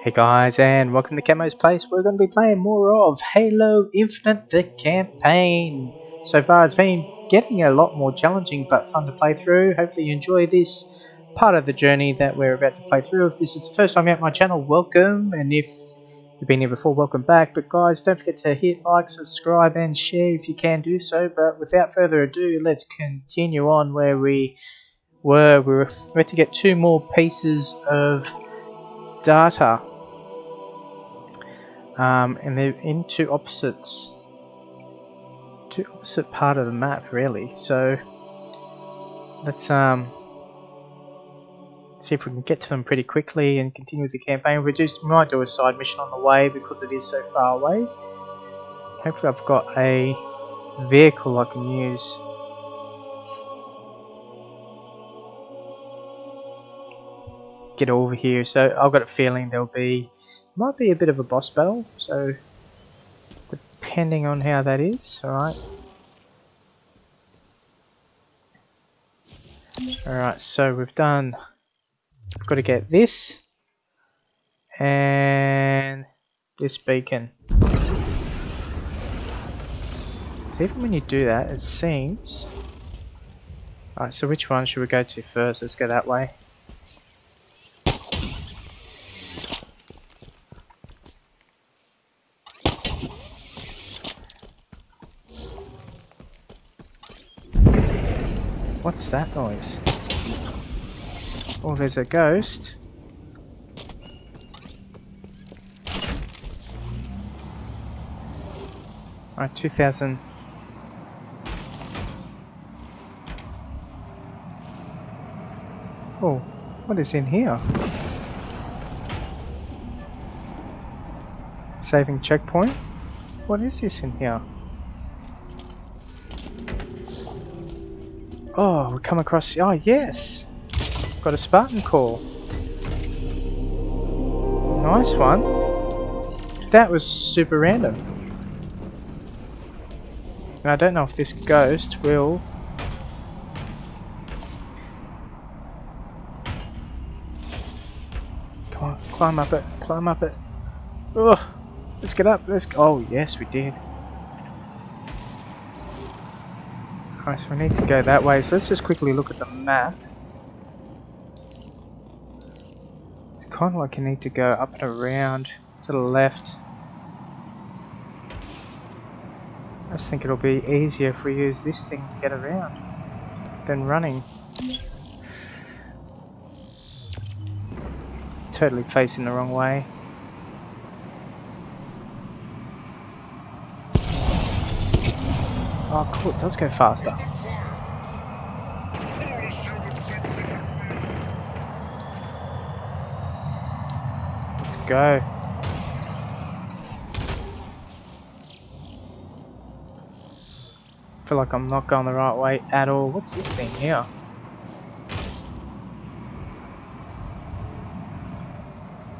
Hey guys, and welcome to Camo's Place. We're going to be playing more of Halo Infinite, the campaign. So far, it's been getting a lot more challenging but fun to play through. Hopefully, you enjoy this part of the journey that we're about to play through. If this is the first time you're at my channel, welcome. And if you've been here before, welcome back. But guys, don't forget to hit like, subscribe, and share if you can do so. But without further ado, let's continue on where we were. We were we had to get two more pieces of data um, and they're in two opposites two opposite part of the map really. So let's um see if we can get to them pretty quickly and continue with the campaign. We just might do a side mission on the way because it is so far away. Hopefully I've got a vehicle I can use get over here. So I've got a feeling there'll be might be a bit of a boss battle. So depending on how that is, all right. All right, so we've done. We've got to get this and this beacon. So even when you do that, it seems. Alright, so which one should we go to first? Let's go that way. That noise? Oh, there's a ghost. Alright, 2000. Oh, what is in here? Saving checkpoint? What is this in here? Oh, we come across... Oh, yes! Got a Spartan core. Nice one. That was super random. And I don't know if this ghost will... Come on, climb up it, climb up it. Ugh, let's get up, let's... Oh, yes, we did. Alright, so we need to go that way. So let's just quickly look at the map. It's kind of like you need to go up and around to the left. I just think it'll be easier if we use this thing to get around than running. Totally facing the wrong way. Oh cool, it does go faster. Let's go. feel like I'm not going the right way at all. What's this thing here?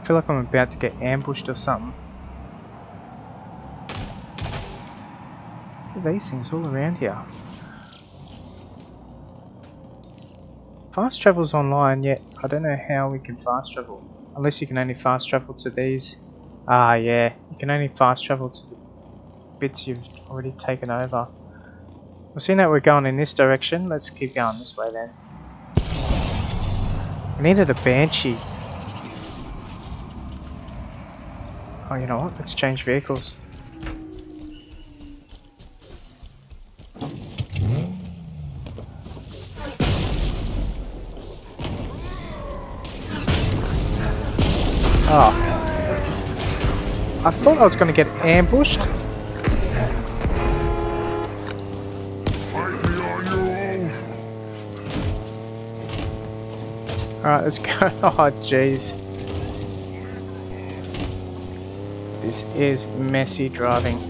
Feel like I'm about to get ambushed or something. These things all around here? Fast travel's online, yet I don't know how we can fast travel. Unless you can only fast travel to these. Ah, yeah. You can only fast travel to the bits you've already taken over. Well, seeing that we're going in this direction, let's keep going this way then. We needed a Banshee. Oh, you know what? Let's change vehicles. Oh. I thought I was going to get ambushed. Alright, let's go. Oh, jeez. This is messy driving.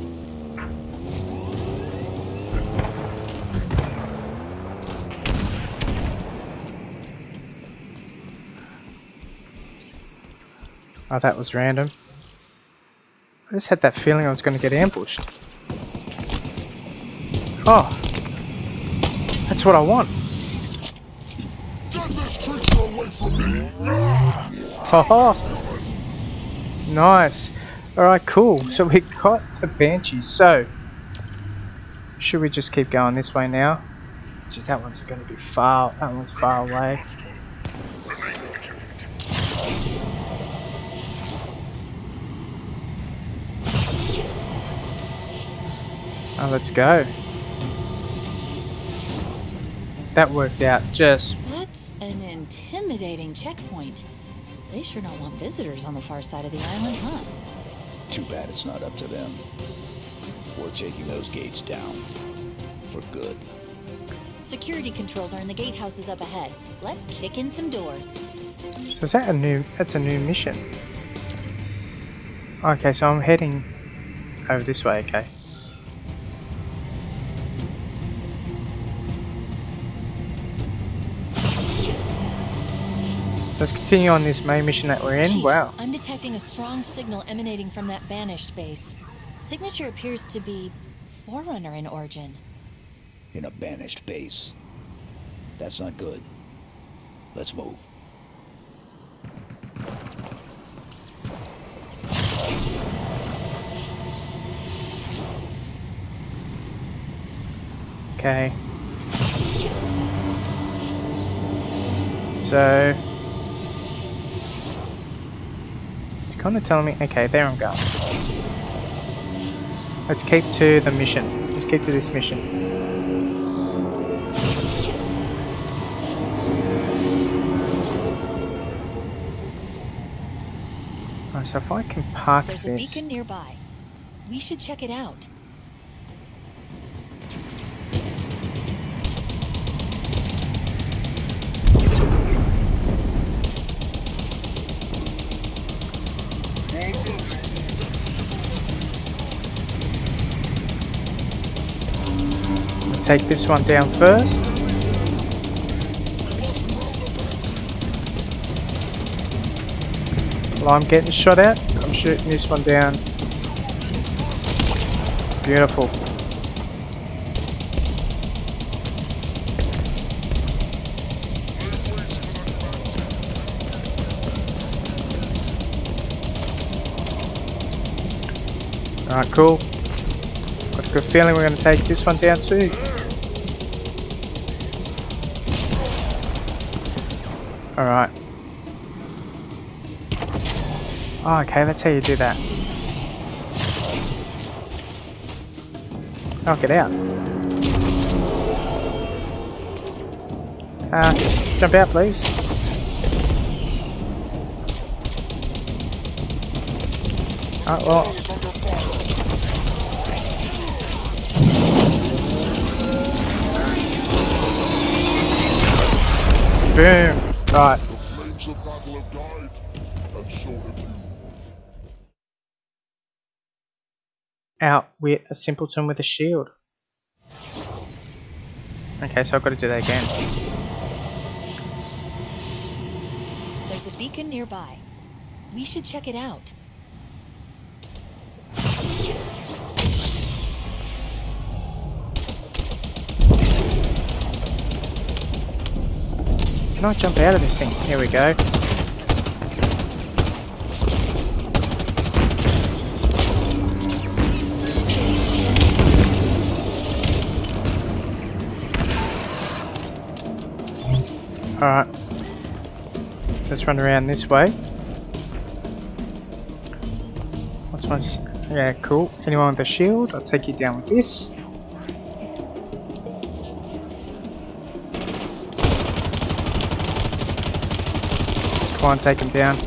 Oh, that was random. I just had that feeling I was going to get ambushed. Oh! That's what I want! Get this creature away from me! Nice! Alright, cool. So we got the Banshee. So, should we just keep going this way now? Just that one's going to be far, that one's far away. Oh, let's go. That worked out just... That's an intimidating checkpoint. They sure don't want visitors on the far side of the island, huh? Too bad it's not up to them. We're taking those gates down. For good. Security controls are in the gatehouses up ahead. Let's kick in some doors. So is that a new, that's a new mission? Okay, so I'm heading over this way, okay. So let's continue on this main mission that we're in. Chief, wow. I'm detecting a strong signal emanating from that banished base. Signature appears to be Forerunner in origin. In a banished base. That's not good. Let's move. Okay. So it's kind of telling me. Okay, there I'm going. Let's keep to the mission. Let's keep to this mission. Right, so if I can park There's a beacon nearby. We should check it out. Take this one down first. While I'm getting shot at, I'm shooting this one down. Beautiful. Alright, cool. Got a good feeling we're going to take this one down too. Oh, okay, that's how you do that. Oh, get out. Uh, jump out, please. Oh, well. Boom. Right. The flames of battle have died, and so have you. Out with a simpleton with a shield. Okay, so I've got to do that again. There's a beacon nearby. We should check it out. Can I jump out of this thing? Here we go. Alright. So let's run around this way. What's my... Yeah, cool. Anyone with a shield? I'll take you down with this. Come on, take him down.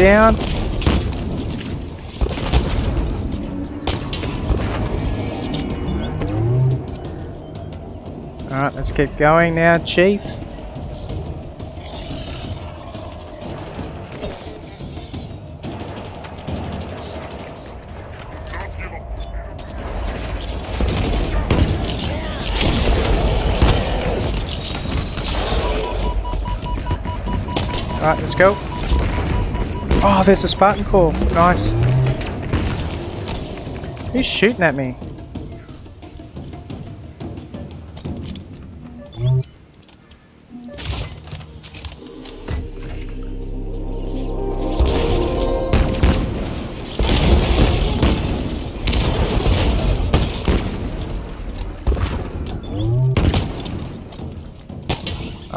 Down. Alright, let's keep going now, Chief. Oh, there's a Spartan core. Nice. Who's shooting at me?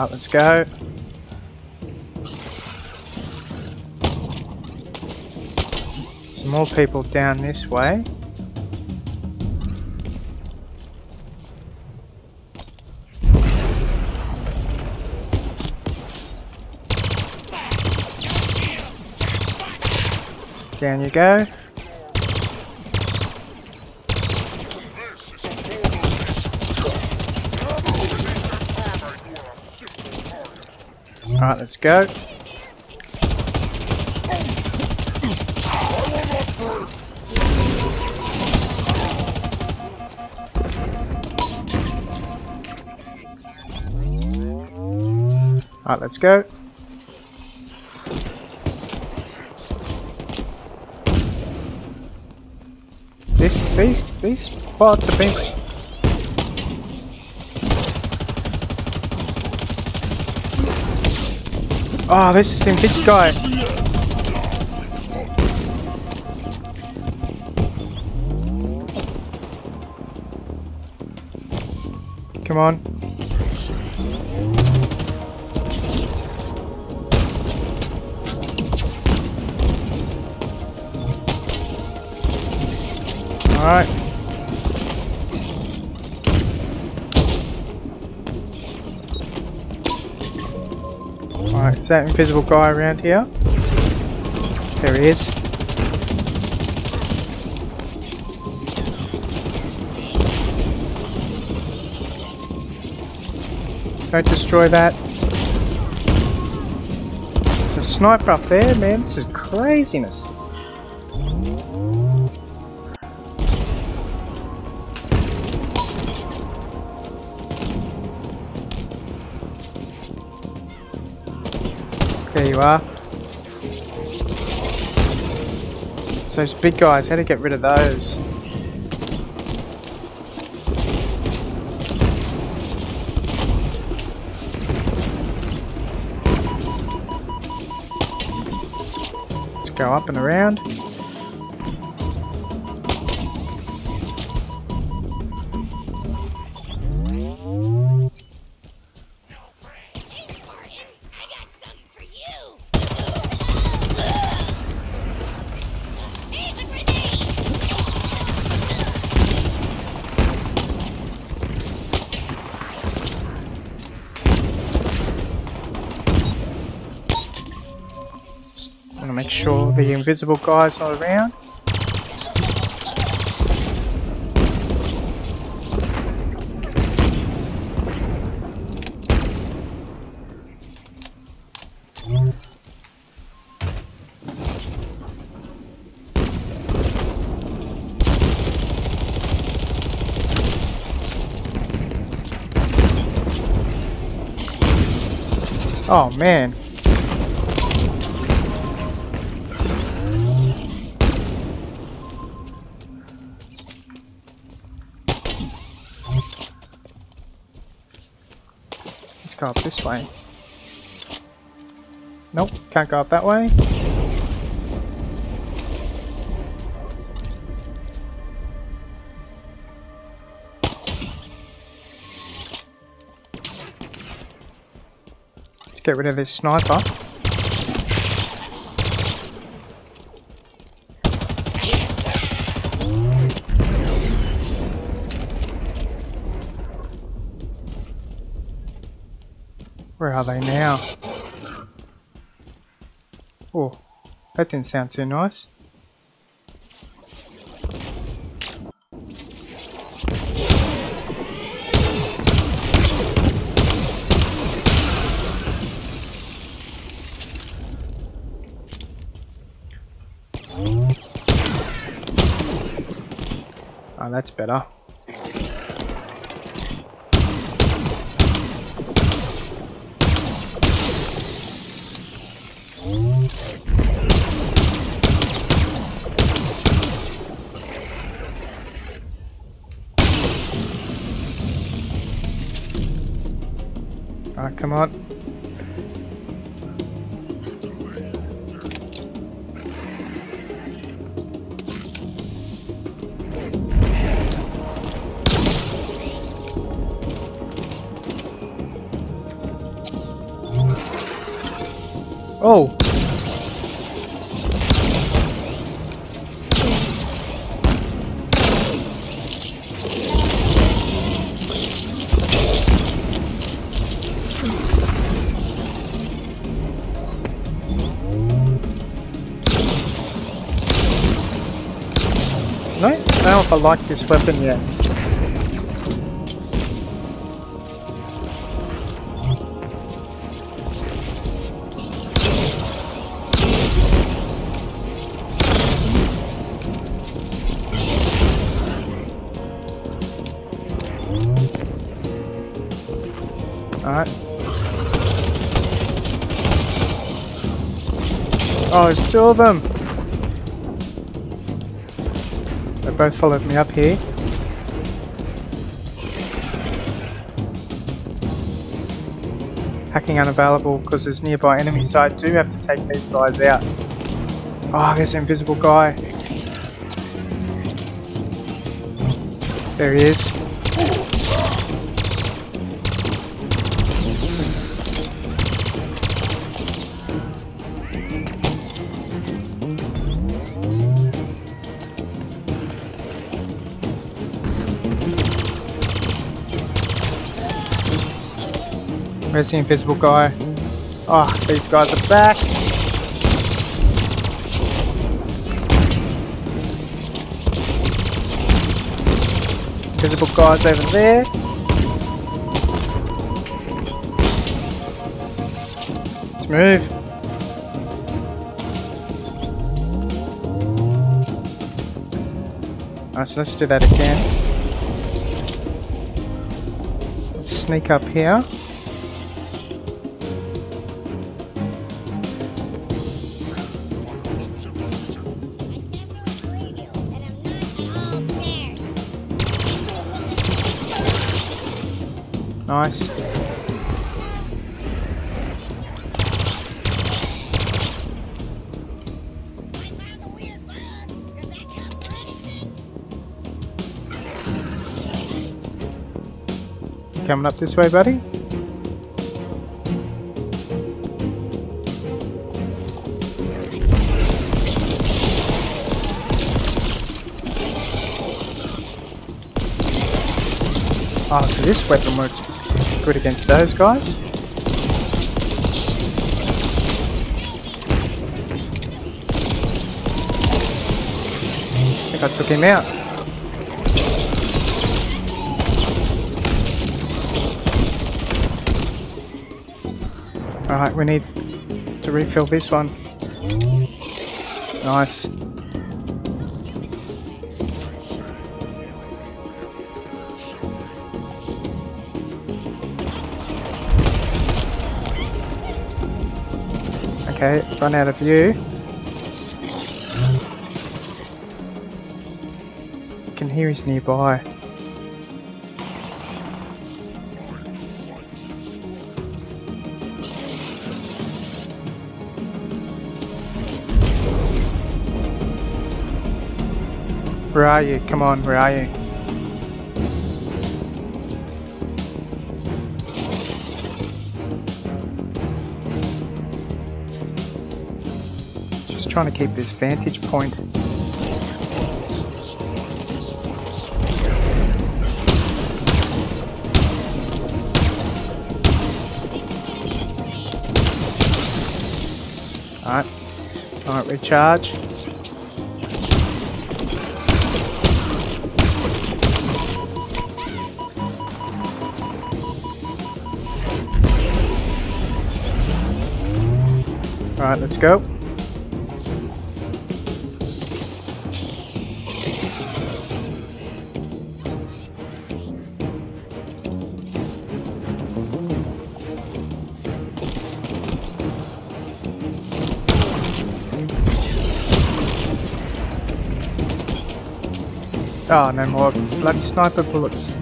Let's go. More people down this way. Down you go. Alright, let's go. Alright, let's go. This, these, these spots have been Oh, this is him, guy. Come on. Alright. Alright, is that invisible guy around here? There he is. Don't destroy that. There's a sniper up there, man. This is craziness. You are. So those big guys, how to get rid of those? Let's go up and around. Invisible guy's not around. Oh man, way. Nope, can't go up that way. Let's get rid of this sniper. They now? Oh, that didn't sound too nice. Oh, that's better. Come on. Oh! I like this weapon yet. Alright. Oh, there's two of them! Both followed me up here. Hacking unavailable because there's nearby enemies, so I do have to take these guys out. Oh, there's an invisible guy. There he is. Where's the invisible guy? Oh, these guys are back. Invisible guys over there. Let's move. Alright, so let's do that again. Let's sneak up here. Nice. Coming up this way, buddy? Oh, so this weapon works good against those guys. I think I took him out. Alright, we need to refill this one. Nice. Okay, run out of view. I can hear he's nearby. Where are you? Come on, where are you? Trying to keep this vantage point. Alright. Alright, recharge. Alright, let's go. Oh, no more bloody sniper bullets.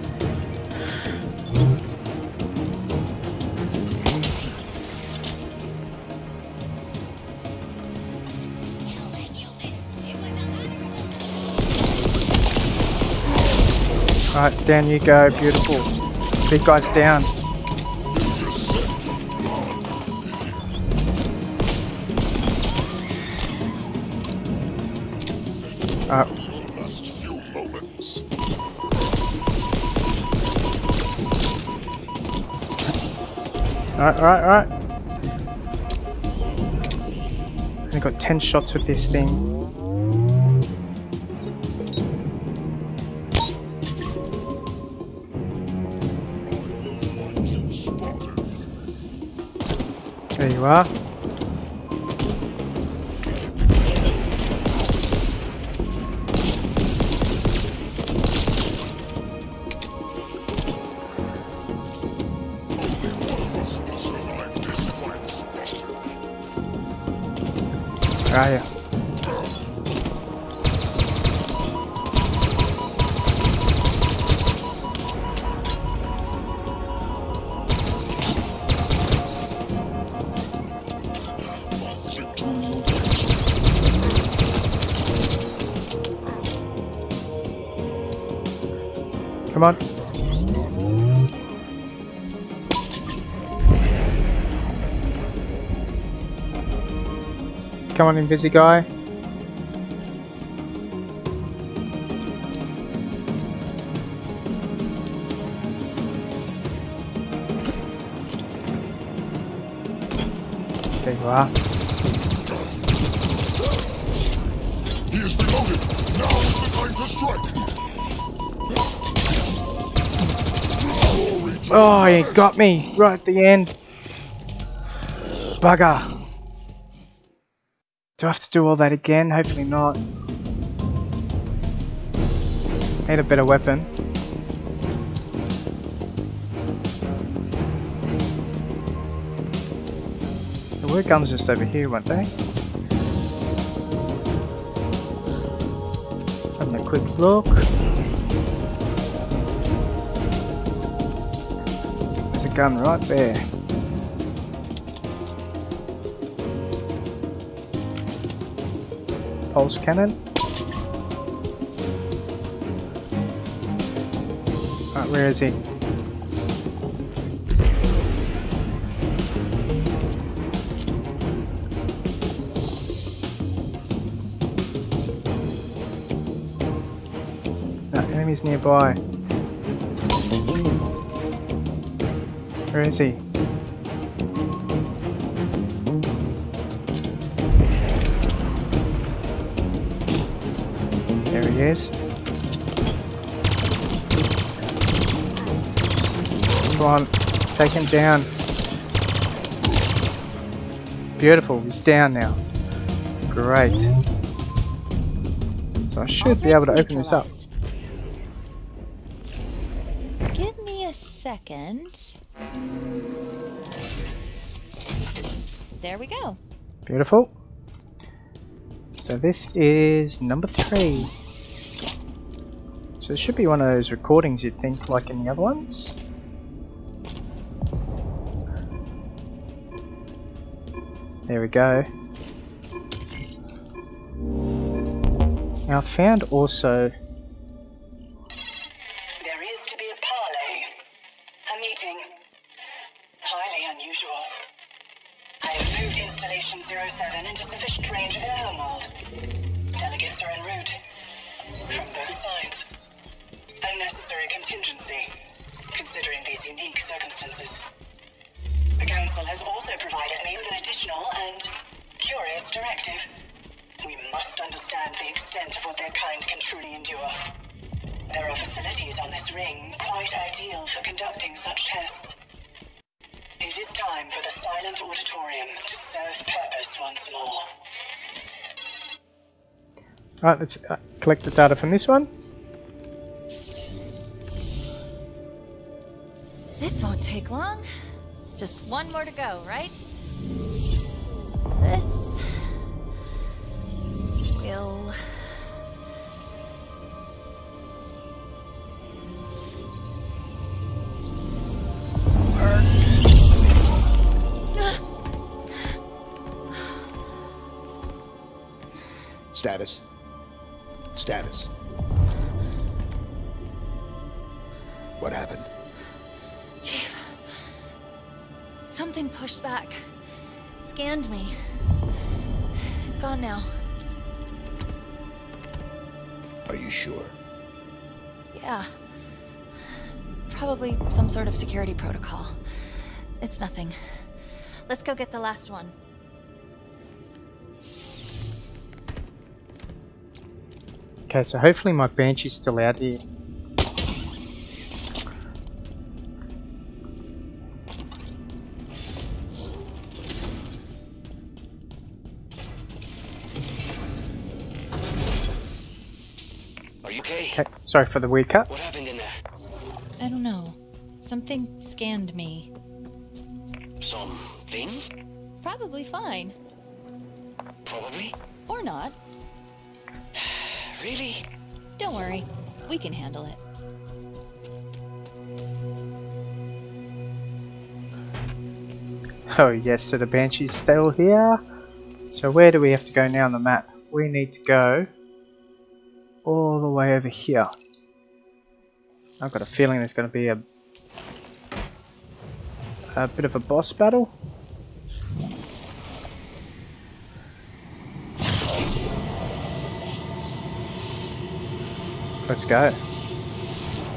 Right, down you go, beautiful. Big guy's down. Alright, alright, alright. Only got 10 shots with this thing. There you are. Where Invisi guy. There you are. He is reloaded. Now is the time to strike. Oh, he got me right at the end. Bugger. Do I have to do all that again? Hopefully not. Need a better weapon. There were guns just over here, weren't they? Let's have a quick look. There's a gun right there. Pulse cannon. Right, where is he? No, enemies nearby. Where is he? There he is. Come on, take him down. Beautiful, he's down now. Great. So I should be able to open this up. Give me a second. There we go. Beautiful. So this is number three. So should be one of those recordings you'd think like in the other ones. There we go. Now I found also provided me with an additional and curious directive. We must understand the extent of what their kind can truly endure. There are facilities on this ring quite ideal for conducting such tests. It is time for the silent auditorium to serve purpose once more. Alright, let's uh, collect the data from this one. This won't take long. Just one more to go, right? This will. Status. Status. Something pushed back. Scanned me. It's gone now. Are you sure? Yeah. Probably some sort of security protocol. It's nothing. Let's go get the last one. Okay, so hopefully my Banshee's still out here. Sorry for the weird cut. What happened in there? I don't know. Something scanned me. Something? Probably fine. Probably. Or not. Really? Don't worry. We can handle it. Oh yes, so the Banshee's still here. So where do we have to go now on the map? We need to go all the way over here. I've got a feeling there's going to be a a bit of a boss battle. Let's go.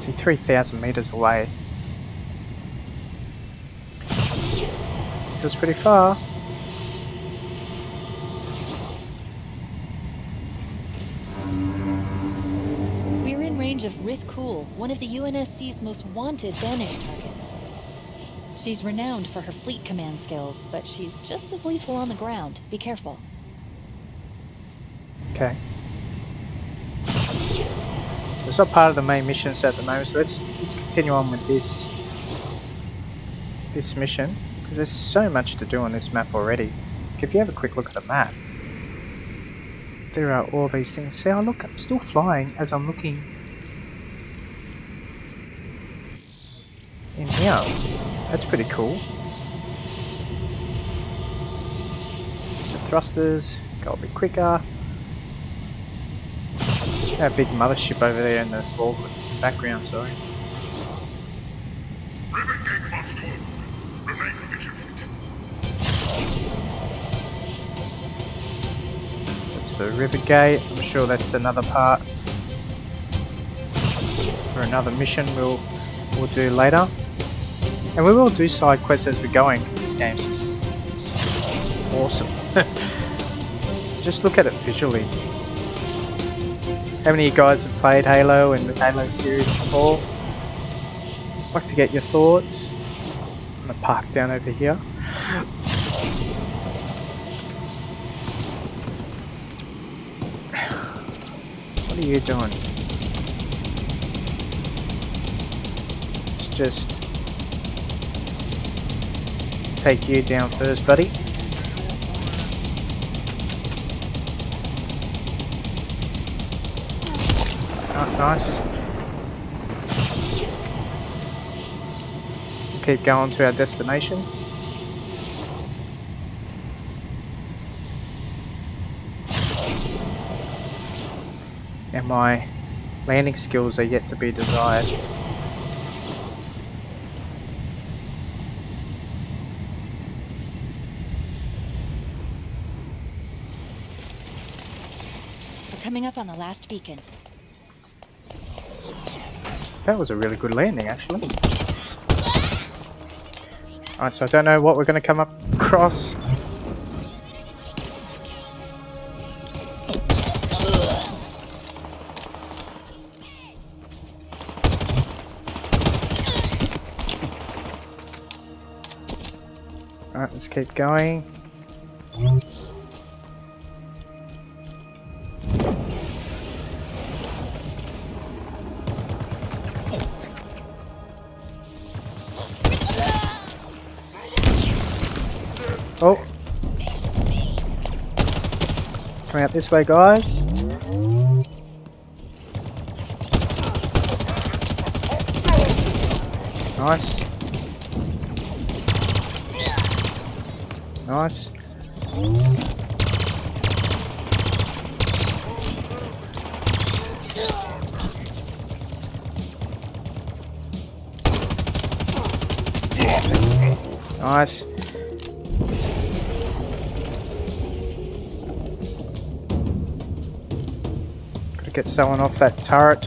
See, 3,000 meters away. Feels pretty far. We're in range of Rith Cool, one of the UNSC's most wanted banished targets. She's renowned for her fleet command skills, but she's just as lethal on the ground. Be careful. Okay. It's not part of the main missions at the moment, so let's let's continue on with this this mission because there's so much to do on this map already. If you have a quick look at the map, there are all these things. See, oh look, I'm still flying as I'm looking here. That's pretty cool. So thrusters, go a bit quicker. That big mothership over there in the fore- background, sorry. That's the river gate. I'm sure that's another part for another mission we'll we'll do later. And we will do side quests as we're going because this game's just, just awesome. just look at it visually. How many of you guys have played Halo and the Halo series before? I'd like to get your thoughts. I'm gonna park down over here. What are you doing? Let's just take you down first, buddy. Oh, nice. Keep going to our destination. and my landing skills are yet to be desired. On the last beacon. That was a really good landing, actually. Alright, so I don't know what we're going to come up across. Alright, let's keep going. This way, guys. Nice. Nice. Nice. Get someone off that turret.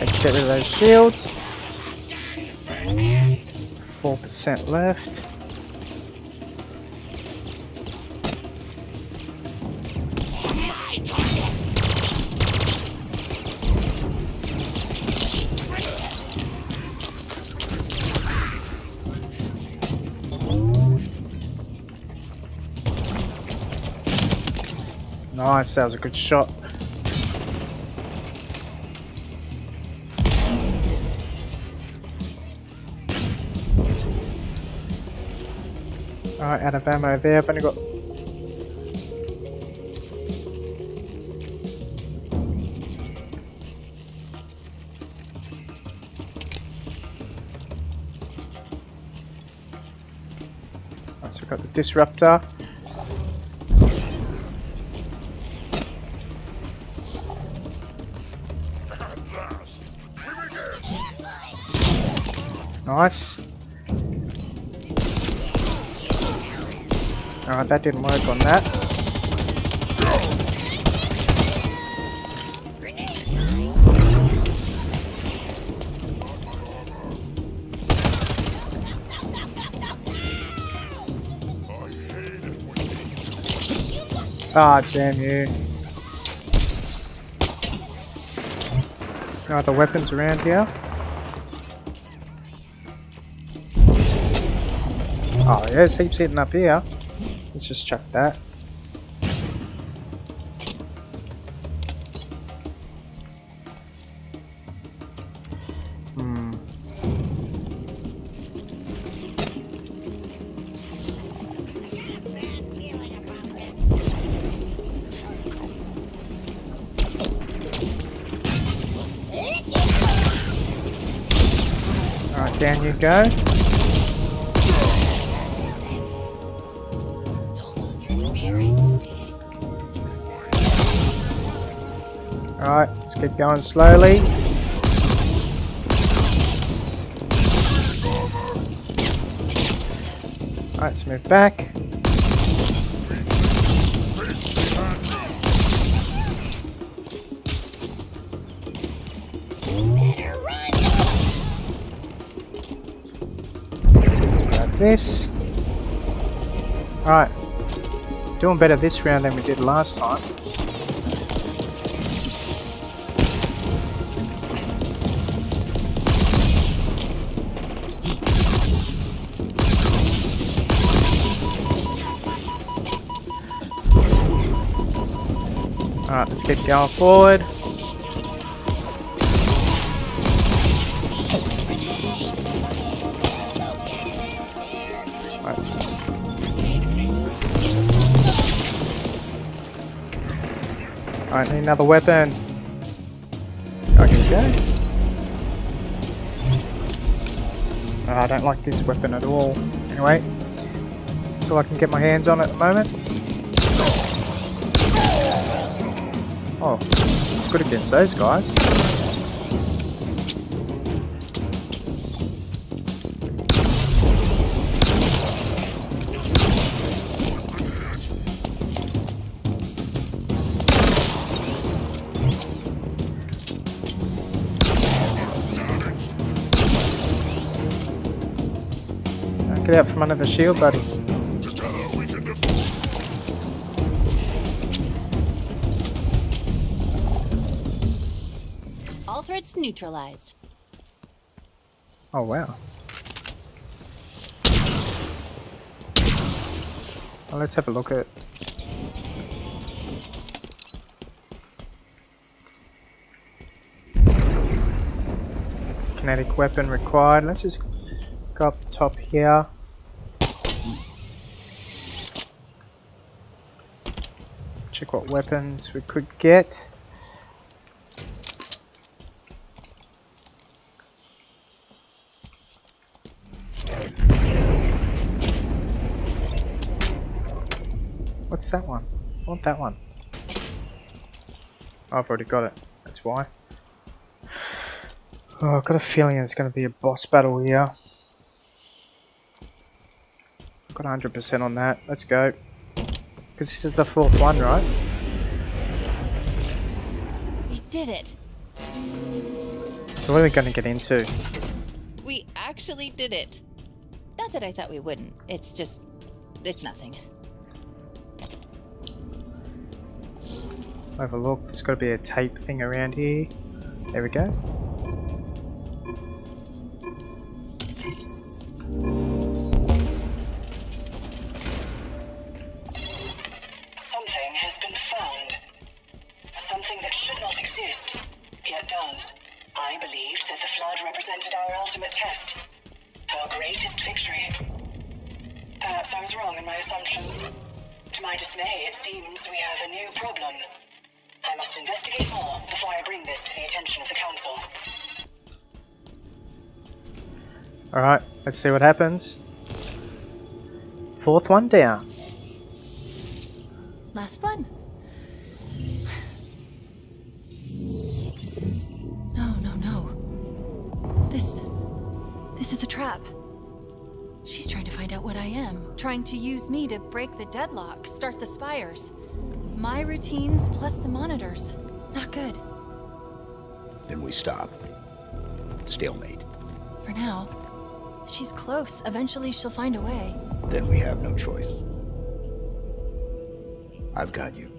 Get rid of those shields. 4% left. Nice, that was a good shot. Alright, out of ammo there. I've only got. So we've got the disruptor. Nice. Alright, that didn't work on that. Ah, damn you. Are the weapons around here? Oh, yeah, there's heaps hitting up here. Let's just chuck that. Hmm. Alright, down you go. Keep going slowly. Alright, let's move back. Grab this. Alright. Doing better this round than we did last time. Alright, let's keep going forward. Alright, need another weapon. Go. Oh, ah, I don't like this weapon at all. Anyway, all I can get my hands on at the moment. Oh, good against those guys. Get out from under the shield, buddy. Neutralized. Oh wow. Well, let's have a look at. Kinetic weapon required. Let's just go up the top here. Check what weapons we could get. That one? I want that one. I've already got it. That's why. Oh, I've got a feeling it's going to be a boss battle here. I've got 100% on that. Let's go. Because this is the fourth one, right? We did it. So what are we going to get into? We actually did it. Not that I thought we wouldn't. It's just. It's nothing. Have a look. There's got to be a tape thing around here. There we go. See what happens. Fourth one down. Last one. No, no, no. This. This is a trap. She's trying to find out what I am, trying to use me to break the deadlock, start the spires. My routines plus the monitors. Not good. Then we stop. Stalemate. For now. She's close. Eventually she'll find a way. Then we have no choice. I've got you.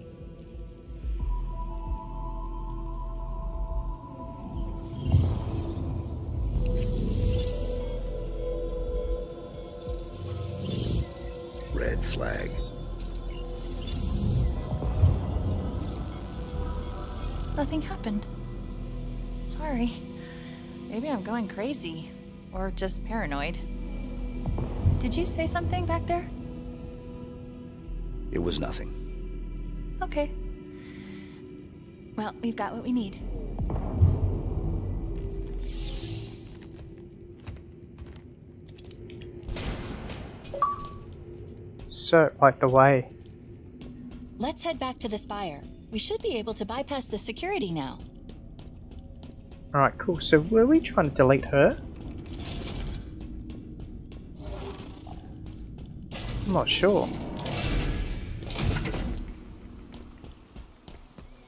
Red flag. Nothing happened. Sorry. Maybe I'm going crazy. Or just paranoid. Did you say something back there? It was nothing. Okay. Well, we've got what we need. So, like the way. Let's head back to the spire. We should be able to bypass the security now. Alright, cool. So were we trying to delete her? Not sure.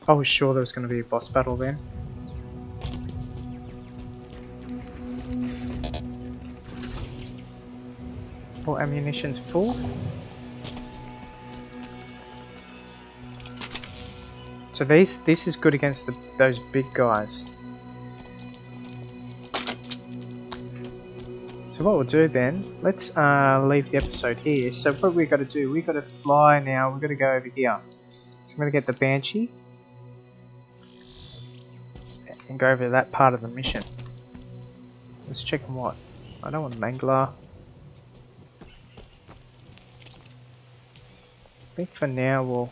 I was sure there was going to be a boss battle then. All ammunition's full. So these this is good against the, those big guys. So what we'll do then, let's uh, leave the episode here. So what we've got to do, we've got to fly now, we've got to go over here. So I'm going to get the Banshee. And go over to that part of the mission. Let's check what. I don't want Mangler. I think for now we'll...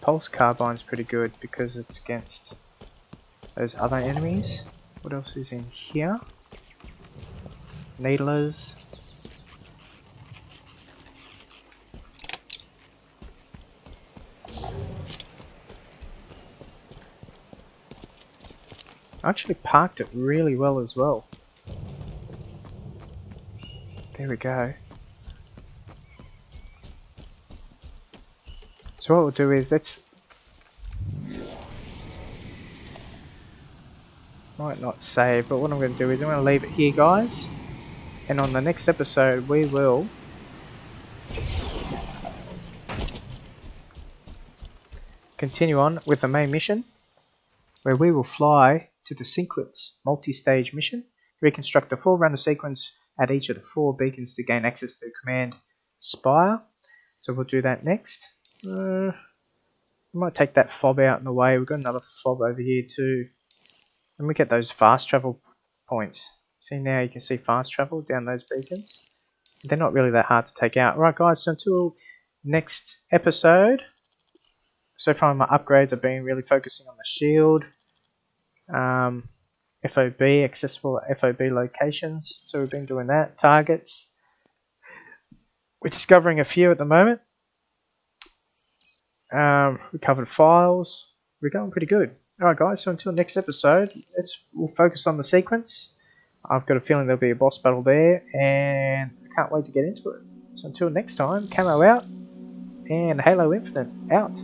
Pulse Carbine's pretty good because it's against those other enemies. What else is in here? Needlers. I actually parked it really well as well. There we go. So what we'll do is let's might not save, but what I'm going to do is I'm going to leave it here, guys. And on the next episode, we will continue on with the main mission, where we will fly to the sequence multi-stage mission, reconstruct the Forerunner sequence at each of the four beacons to gain access to the command spire. So we'll do that next. Uh, we might take that fob out in the way. We've got another fob over here too. And we get those fast travel points. See now you can see fast travel down those beacons. They're not really that hard to take out. Right guys, so until next episode. So far my upgrades have been really focusing on the shield. Um, FOB, accessible FOB locations. So we've been doing that. Targets. We're discovering a few at the moment. Um, recovered files. We're going pretty good. Alright guys, so until next episode, let's we'll focus on the sequence. I've got a feeling there'll be a boss battle there, and I can't wait to get into it. So until next time, Camo out, and Halo Infinite out.